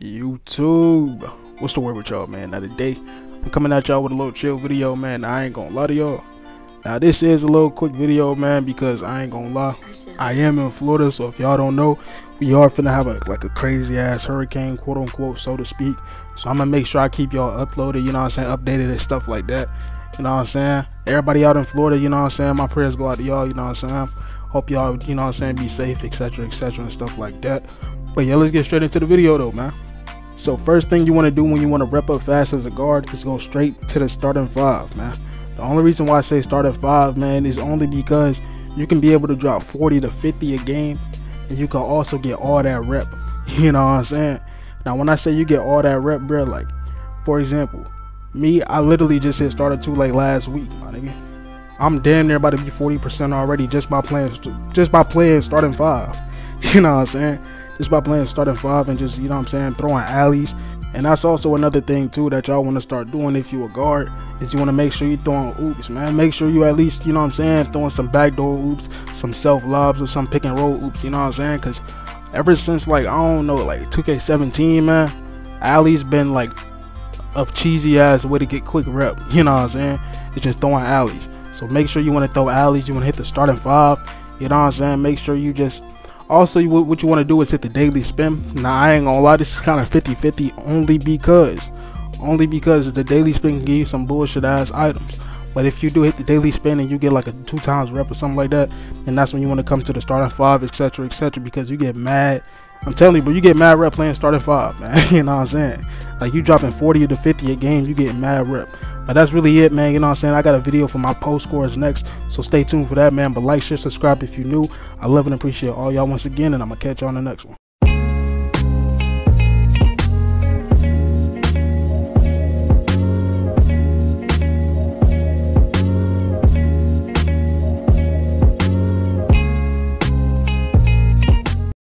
YouTube, what's the word with y'all, man? Now today, I'm coming at y'all with a little chill video, man. I ain't gonna lie to y'all. Now this is a little quick video, man, because I ain't gonna lie. I am in Florida, so if y'all don't know, we are finna have a like a crazy ass hurricane, quote unquote, so to speak. So I'm gonna make sure I keep y'all uploaded, you know what I'm saying, updated and stuff like that. You know what I'm saying? Everybody out in Florida, you know what I'm saying? My prayers go out to y'all, you know what I'm saying? Hope y'all, you know what I'm saying, be safe, etc. etc. and stuff like that. But yeah, let's get straight into the video though, man. So first thing you want to do when you want to rep up fast as a guard is go straight to the starting five, man. The only reason why I say starting five, man, is only because you can be able to drop 40 to 50 a game, and you can also get all that rep. You know what I'm saying? Now, when I say you get all that rep, bro, like, for example, me, I literally just hit starter two like last week, my nigga. I'm damn near about to be 40% already just by playing, just by playing starting five. You know what I'm saying? Just by playing starting five and just you know what I'm saying throwing alleys. And that's also another thing too that y'all want to start doing if you a guard is you want to make sure you throwing oops, man. Make sure you at least you know what I'm saying throwing some backdoor oops, some self lobs or some pick and roll oops. You know what I'm saying? Because ever since like I don't know like 2K17, man, alleys been like a cheesy ass way to get quick rep. You know what I'm saying? It's just throwing alleys. So make sure you want to throw alleys. You want to hit the starting five. You know what I'm saying? Make sure you just also, what you want to do is hit the daily spin. Now, I ain't gonna lie, this is kind of 50-50 only because, only because the daily spin can give you some bullshit ass items. But if you do hit the daily spin and you get like a two times rep or something like that, then that's when you want to come to the starting five, etc., etc. because you get mad. I'm telling you, but you get mad rep playing starting five, man. you know what I'm saying? Like you dropping 40 to 50 a game, you get mad rep. But that's really it, man. You know what I'm saying? I got a video for my post scores next. So stay tuned for that, man. But like, share, subscribe if you're new. I love and appreciate all y'all once again. And I'm going to catch y'all on the next one.